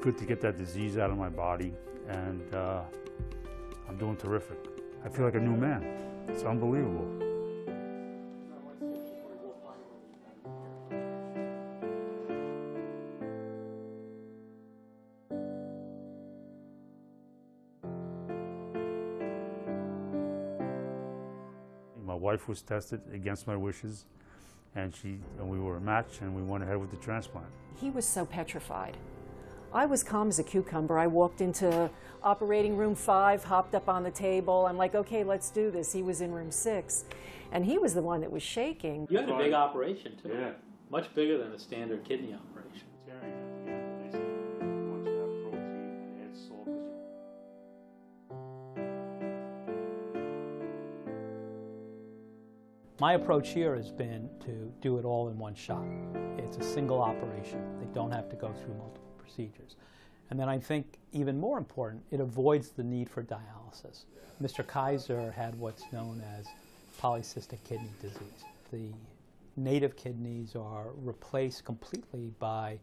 good to get that disease out of my body, and uh, I'm doing terrific. I feel like a new man. It's unbelievable. My wife was tested against my wishes, and she and we were a match, and we went ahead with the transplant. He was so petrified. I was calm as a cucumber. I walked into operating room five, hopped up on the table. I'm like, okay, let's do this. He was in room six, and he was the one that was shaking. You had a big operation too. Yeah. Much bigger than a standard kidney operation. My approach here has been to do it all in one shot. It's a single operation. They don't have to go through multiple procedures. And then I think even more important, it avoids the need for dialysis. Mr. Kaiser had what's known as polycystic kidney disease. The native kidneys are replaced completely by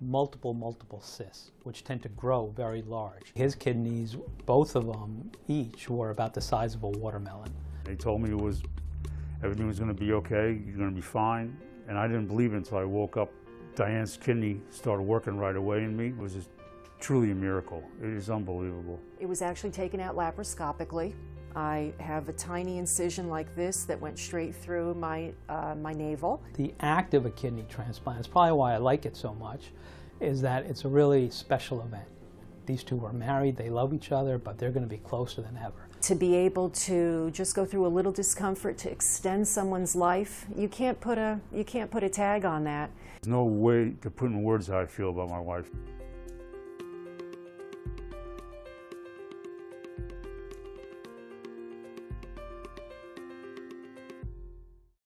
multiple, multiple cysts, which tend to grow very large. His kidneys, both of them each, were about the size of a watermelon. They told me it was everything was going to be okay, you're going to be fine, and I didn't believe it until I woke up. Dianne's kidney started working right away in me. It was just truly a miracle. It is unbelievable. It was actually taken out laparoscopically. I have a tiny incision like this that went straight through my, uh, my navel. The act of a kidney transplant is probably why I like it so much, is that it's a really special event. These two are married, they love each other, but they're going to be closer than ever. To be able to just go through a little discomfort to extend someone's life, you can't put a, you can't put a tag on that. There's no way to put in words how I feel about my wife.